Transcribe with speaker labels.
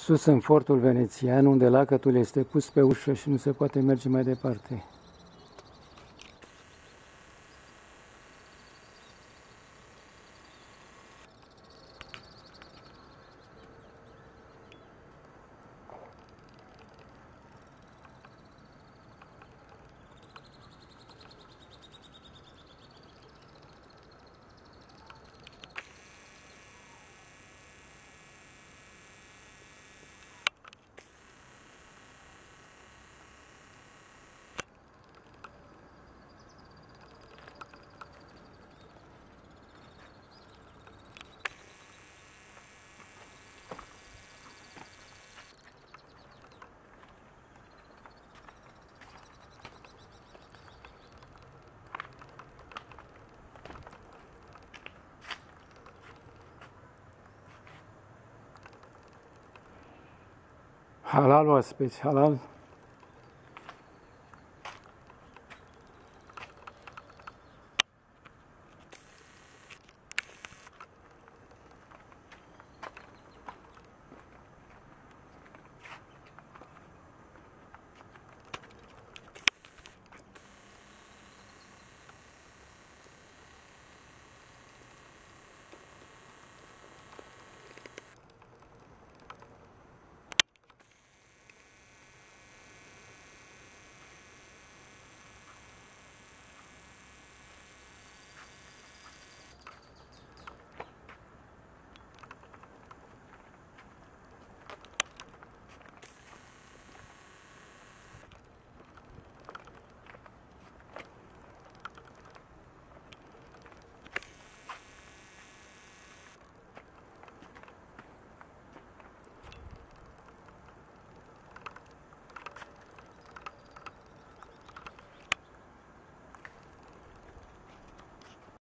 Speaker 1: sus în fortul venețian, unde lacătul este pus pe ușă și nu se poate merge mai departe. Halal var special. Halal